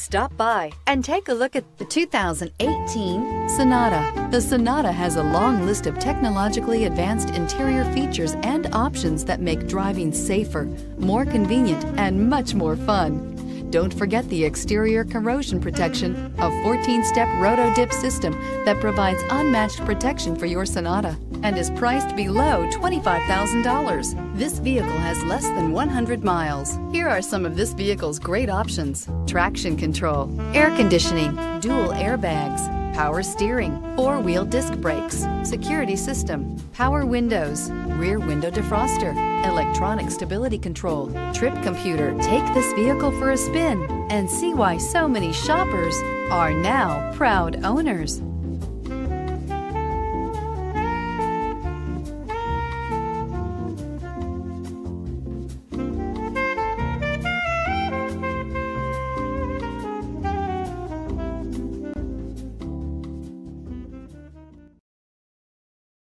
Stop by and take a look at the 2018 Sonata. The Sonata has a long list of technologically advanced interior features and options that make driving safer, more convenient, and much more fun. Don't forget the exterior corrosion protection, a 14-step roto-dip system that provides unmatched protection for your Sonata and is priced below $25,000. This vehicle has less than 100 miles. Here are some of this vehicle's great options. Traction control, air conditioning, dual airbags, power steering, four-wheel disc brakes, security system, power windows, rear window defroster, electronic stability control, trip computer. Take this vehicle for a spin and see why so many shoppers are now proud owners.